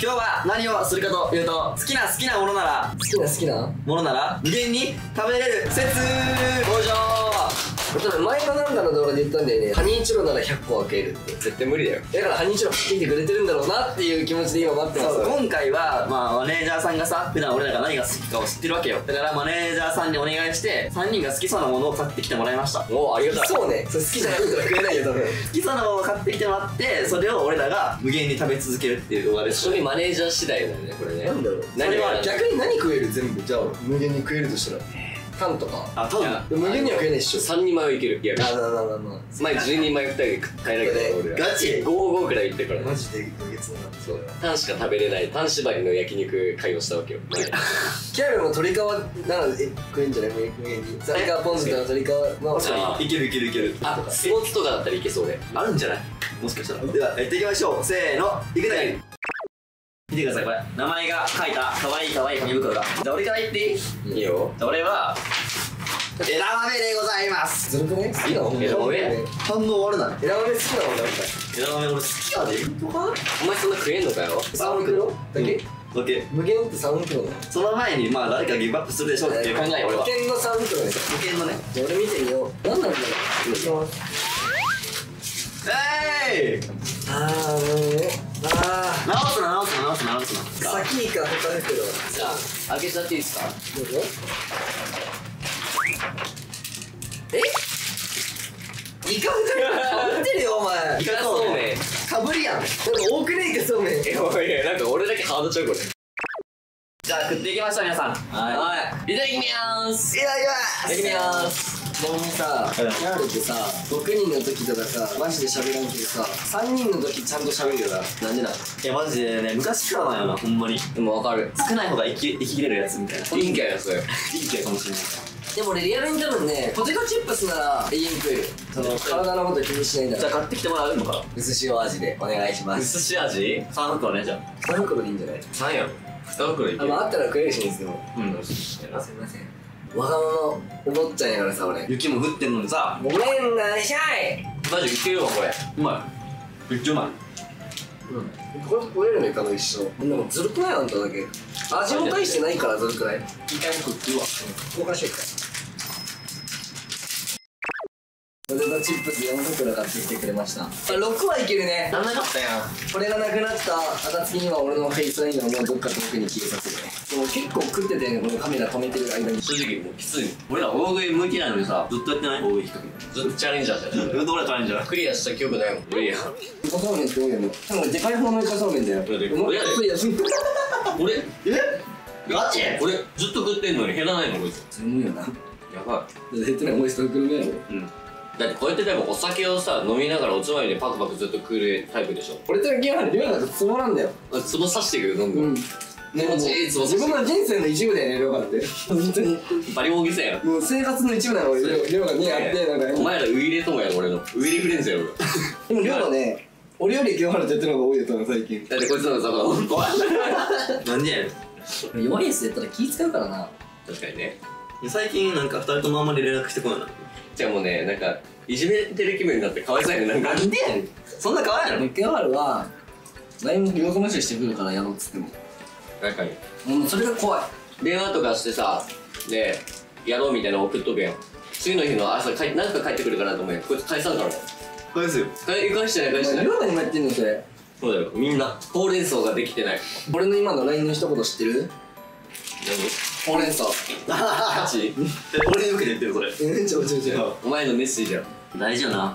今日は何をするかというと好きな好きなものなら好きな好きな？ものなら無限に食べれる説。登場前のなんかの動画で言ったんだよね。ハニーチュロなら100個開けるって。絶対無理だよ。だからハニーチュロ買ってくれてるんだろうなっていう気持ちで今待ってます。そう。今回は、まあ、マネージャーさんがさ普段俺らが何が好きかを知ってるわけよ。だからマネージャーさんにお願いして3人が好きそうなものを買ってきてもらいました。おおありがたい。そうね。それ好きじゃないから食えないよ多分。好きそうなものを買ってきてもらってそれを俺らが無限に食べ続けるっていう動画です一緒にマネージャー次第だよねこれね。なんだろう。何が逆に何食える？全部。じゃあ無限に食えるとしたらタンとか。あ多分いや無限には食えないっしょ。3人前はいける。いやあなななな前10人前2人で買えなきゃ俺らガチ55くらい言ってるから。ねマジでえげつな。いそう。タンしか食べれないタン縛りの焼肉会をしたわけよ前 キャラも鶏皮ならえ食えんじゃない？無限に。鶏皮ポン酢とか鶏皮の。あいけるいけるいける。あスポーツとかだったらいけそうで。あるんじゃない？もしかしたら。ではやっていきましょう。せーの。いくで見てください。これ名前が書いたかわいいかわいい紙袋が。じゃあ俺から言っていい？じいいよ。ゃあ俺は枝豆でございます。ずるくね好きなもん枝豆？反応悪ない。枝豆好きなもんだ。っ枝豆俺好きやで。本当かお前そんな食えんのかよ？た3袋？だけ？無限って3袋なの？その前にまあ誰かギブアップするでしょうっていう考え俺は。無限の3袋ね。保険のね。じゃあ俺見てみよう。何なんだろう？いきます。えいすなー先か他袋じゃあ開けちゃっていいですか？どうぞ。え？イカかぶってるよお前。イカそうめん。かぶりやん。なんか多くそうめん。えおいなんか俺だけハードちゃうこれじゃあ食っていきましょう皆さん。はい。い。ただきます。いただきますいただきますちなみにさ、ギャルってさ、6人の時とかさ、マジで喋らんけどさ、3人の時ちゃんと喋るよな。なんでなん？いやマジでね昔からなんよなほんまに。でもわかる。少ない方が生き生きれるやつみたいな。陰キャやそれ。いい気かもしれない。でも俺リアルに多分ね、ポテトチップスなら永遠に食える。その、体のこと気にしないんだじゃ。あ買ってきてもらう？のか薄塩味でお願いします。寿司味？3袋ねじゃあ。3袋でいいんじゃない？3やろ2袋いけあ、るまああったら食えるしいいですよ。うん。すいません。わがままお坊ちゃんやからさ、俺。雪も降ってんのにさごめんなさいマジいけるわこれうまいめっちゃうまいうん。これ食えるのイカの一緒。でもずるくない？あんただけ。味も大してないからずるくない？一回も食うわ。交換しよう一回。ポテトチップス4袋買ってきてくれました。あ、6はいけるね。なんなかったやんこれがなくなった暁には俺のフェイスラインをもうどっか遠くに消えさせるね。でも結構食っててね、このカメラ止めてる間に。正直もうきつい俺ら大食い向いてないのにさずっとやってない？大食い比較ずっとチャレンジャーじゃんずっと俺ら大変じゃんクリアした記憶ないもん無理やイカそうめんって多いよね。多分でかい方のイカそうめんだよ。いやでうまいやついや、俺？え？ガチ？俺ずっと食ってんのに減らないのこいつそれもいな。だやばって減ってない、もう一袋ぐらいやろ。いうんだってこうやってでもお酒をさ飲みながらおつまみでパクパクずっと食うタイプでしょ？俺とギャラ量なんかツボなんだよ。あつぼ刺してくるどんどうんん。気持ちいいツボ刺自分の人生の一部だよね、量がって。本当に。バリ大げさやんもう生活の一部なの、俺量がね、あって、なんか。お前らウイレ友やろ俺のウイレフレンズやろでも量がね、俺より清原とやってるのが多いよ、多分最近。だってこいつのさ怖い なんでやねん弱いやつやったら気使うからな。確かにね最近なんか二人ともあんまり連絡してこないな。じゃあもうねなんかいじめてる気分になってかわいそうやねなんか。なんでやねん。そんな可愛いの清原は、LINE も両無視してくるからやろうっつっても。確かに。もうそれが怖い。電話とかしてさでやろうみたいなの送っとくやん。次の日の朝帰なんか帰ってくるかなと思うやん。こいつ返さんからこれですよ。返返してない返してない。量何もやってんの、それ。そうだよ。みんな。ほうれん草ができてない。俺の今の LINE の一言知ってる？ほうれん草。マジ俺に向けて言ってるそれ。え、ちょちょちょ。お前のメッセージや大事よな。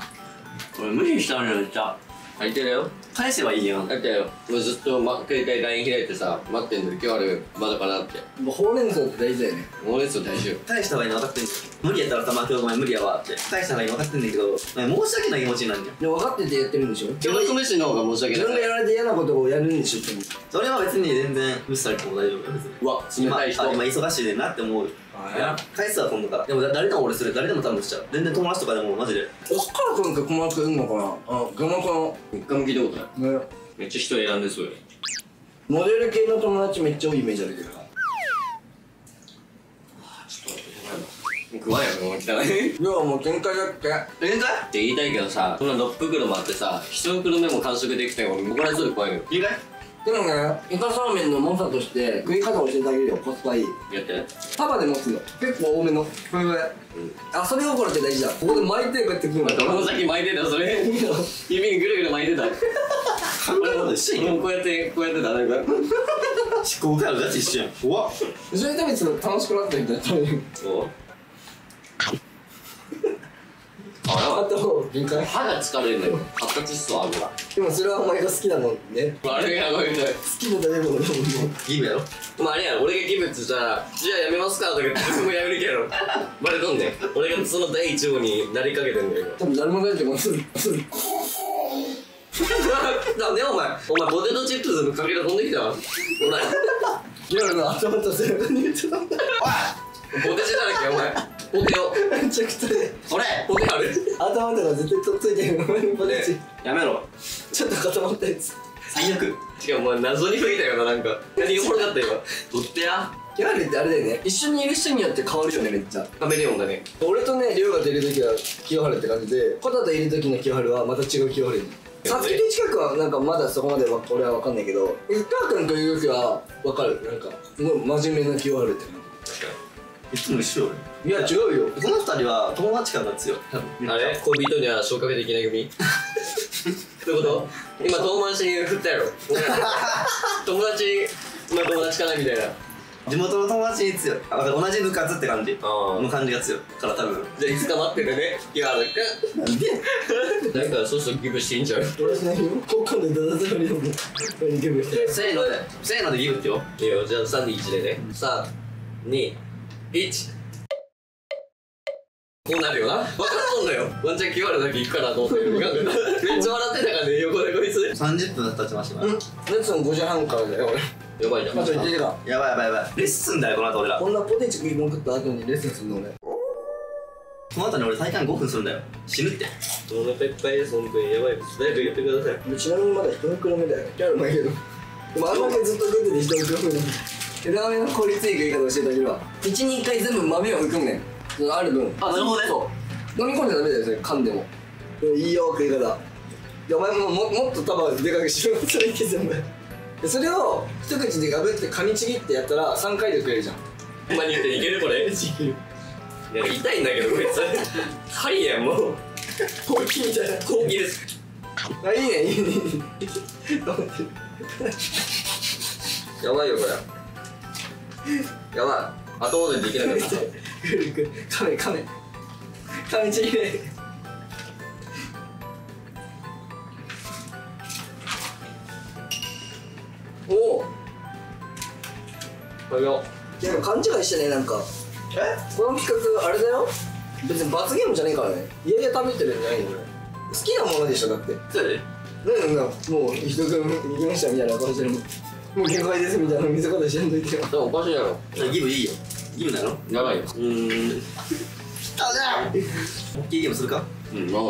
これ無理したのにめっちゃ。入ってるよ返せばいいやん。だってよもうずっと、ま、携帯 LINE 開いてさ待ってんのに今日あるまだかなって。もうほうれん草って大事だよね。ほうれん草大事よ。返した方がいいの分かってんねん。無理やったらさまあ今日ごめん無理やわって返した方がいいの分かってんねんけど申し訳ない気持ちになるん。やでも分かっててやってるんでしょ？協力飯の方が申し訳自分がないやられて嫌なことをやるんでしょって思うそれは別に全然無視されても大丈夫よ別に。うわ冷たい人。今あ今忙しいねんなって思ういや返すわ今度から。でもだ誰でも俺する。誰でも多分しちゃう。全然友達とかでもマジで。オスカー君って友達いんのかな？あ、ガマか一回も聞いたことない。な。ね。めっちゃ人選んでそうよモデル系の友達めっちゃ多いイメージあるけど。な。食わんやろもう汚い。要はもう限界だって。えんかって言いたいけどさそんな6袋もあってさ1袋目も完食できたよ俺怒られそうで怖いのよ。いいかいでもねイカそうめんの猛者として食い方を教えてあげるよコスパいい。やって。束で持つの結構多めの。これぐらい、あそれ心って大事だ。ここで巻いてこうやって食うの。俺もさっき巻いてた。それ。指にぐるぐる巻いてた。考え方一緒やんもうこうやってこうやってた。なんか思考回路だって一緒やん。怖っ。それ食べてたら楽しくなったみたいなそうあと限界。歯が疲れるのよ発達しそう顎がでもそれはお前が好きなもんね。あれがごめんなさい。好きな食べ物だもんね。ギブやろ？まああれやろ俺がギブって言ったらじゃあやめますかとか言って 僕もやめるけど。バレとんねん。俺がその第一号になりかけてんだよ多分誰もないけどすぐすぐ今なんでお前お前ポテトチップスのかけら飛んできたわお前夜 の頭と背中に言ってた。んだポテチだらけお前ポテよめちゃくちゃ。でそれ？ポテある？頭とか絶対取っといてよお前のポテチやめろ。ちょっと固まったやつ。最悪。違うお前謎に吹いたよななんか。何がおもろかった今？取ってや。ギャルってあれだよね。一緒にいる人によって変わるよねめっちゃ。カメレオンだね。俺とね亮が出る時は清原って感じでコタといる時の清原はまた違う清原にさつきと近くはなんかまだそこまでは俺は分かんないけど深川君といる時は分かる。なんかもう真面目な清原って感いつも一緒よ。じいや。違うよ。この二人は友達感が強い。多分あれ？恋人には消化できない組？どういうこと？今遠回しに振ったやろ。友達まあ友達かなみたいな。地元の友達に強い。同じ部活って感じ。の感じが強いから多分。じゃあいつか待っててね。いやなんかなんで？なんかそうそうギブしていいんちゃう俺しないよ。好感度だだだよもうギブしてせーのでせーのでギブってよ。いいよ。じゃあ321でね。321こうなるよな。分かっとんのよ。ワンチャン決まるだけ行くかなと思ってめっちゃ笑ってたからね横でこいつ。30分経ちましたうん。レッスン5時半からだよ俺。やばいじゃん。まあちょっと1時間やばいやばいやばい。レッスンだよこの後俺ら。こんなポテチ食いまくった後にレッスンするの俺。この後に俺体感5分するんだよ。死ぬって。お腹いっぱいです本当にやばいです誰か言ってください。ちなみにまだ1袋目だよ。キャラうまいけど。でもあんだけずっと出てて1袋目枝豆の効率いい食い方教えてあげるわ。1に1回全部豆を含むねん。そのある分。あなるほどね。そう。飲み込んじゃダメだよそれ。噛んでも。いいよ食い方。でお前もももっと束でかくしろそれいけ全部。でそれを一口でガブって噛みちぎってやったら3回で食えるじゃん。ほんまに言っていけるこれ？ちぎるなんか痛いんだけどこいつ。はいやんもう。ほうきみたいな。後期です。あいいねいいねいいね。やばいよこれ やばい。後戻りできなかった。くるくる。カメカメカメちぎれおお。これよでも勘違いしてねなんか。え？この企画あれだよ。別に罰ゲームじゃねえからね。いやいや食べてるんじゃないの俺好きなものでしょだって。そうやでなんかもう一組行きましたみたいな顔してるも。んもう限界ですみたいな見せ方してんといてよおかしいやろ。ギブいいよ。ギブなの？やばいよ。うーん。あじゃあ大きいゲームするか？うんまあ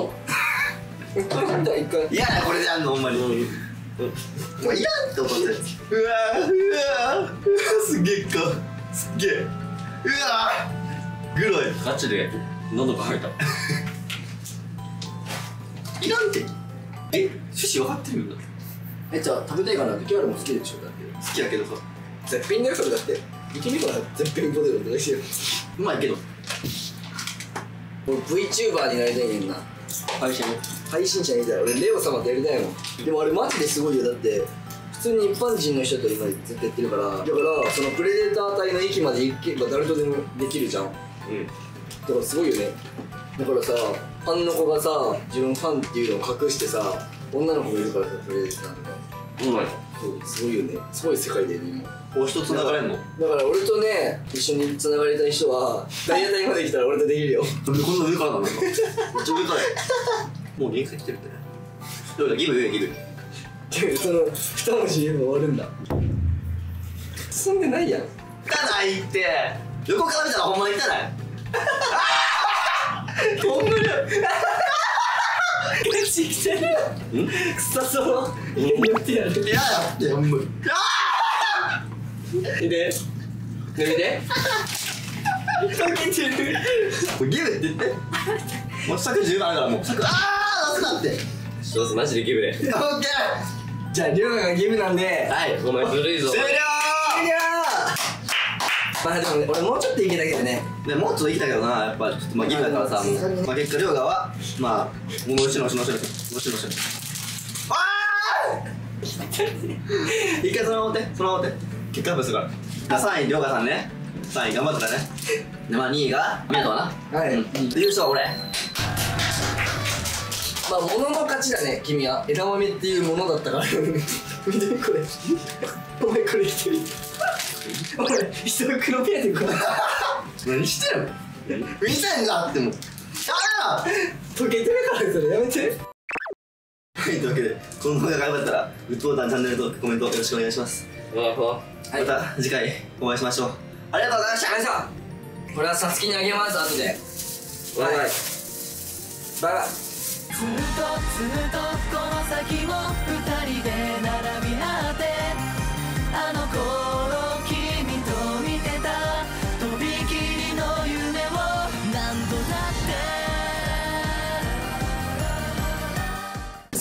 嫌やこれでやんのほんまに。もう嫌って思って。うわーうわ。ーうわーすげえか。すっげえ。うわ。ーグロい。ガチで喉乾いた。いらんって。え？趣旨分かってるよなえじゃあ食べたいかなってキも好きでしょ？だって。好きやけどさ絶品だよそれだって。いけるから絶品ポテトって出してるうまいけど。俺 VTuber になりたいねんな。配信配信者みたい俺レオ様ってやりたいもん。でもあれマジですごいよ。だって普通に一般人の人と今ずっとやってるから。だからそのプレデター隊の域まで行けば誰とでもできるじゃん。だうん。からすごいよね。だからさファンの子がさ自分ファンっていうのを隠してさ女の子がいるからさプレデターとかうまいそうすごいよねすごい世界でね。今推しと繋がれんの？だから俺とね一緒に繋がりたい人はダイヤ隊まで来たら俺とできるよ。なんでこんな上からなのめっちゃ上からや。もう家帰ってるってどうだギブ言えギブ。でその二文字言えば終わるんだ。進んでないやん。汚いって。横から見たらほんまに汚い。トングル口きてる。臭そう。言ってやる嫌や。ってほんまに見てね。見てかけて。るもうギブって言って。もう尺10番あるからもう尺あー熱くなって。どうすマジでギブで。オッケー。じゃあ龍河が義務なんで。はいお前ずるいぞ。終了。いやまあでもね俺もうちょっといけたけどね。でもっといいたけどなやっぱ。ちょっとまあ義務だからさもう、まあ、結果涼河はまあもう後ろ後ろ後ろ後ろ後ろ後ろあー 一回そのまま持ってそのまま持って。結果発表するから。じゃあ3位涼河さんね。3位頑張ったね。でまあ2位が宮野な。はい、うん。で優勝は俺。まあ物の勝ちだね君は。枝豆っていうものだったから。見てこれ。お前これ一人。お前人が黒ペアでこれ何してんの？見せんなってもう。あ溶けてるからそれやめて。らはいというわけでこの動画が良かったらグッドボタンチャンネル登録コメントよろしくお願いします。ふわふわまた次回お会いしましょう。ありがとうございました。あれさこれはサスケにあげます後で。バイバイバイバイ。ずっとずっとこの先も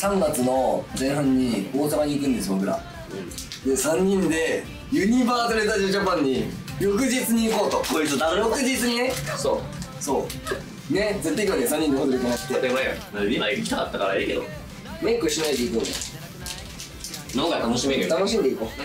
3月の前半に大阪に行くんです僕ら、で3人でユニバーサル・スタジオ・ジャパンに翌日に行こうと。こいつ誰の翌日にね？そう。そう。ね絶対行くわけ3人でホテル泊まって。当たり前や何？まあ行きたかったからええけど。メイクしないで行くのの方が楽しめるよ楽しんでいこう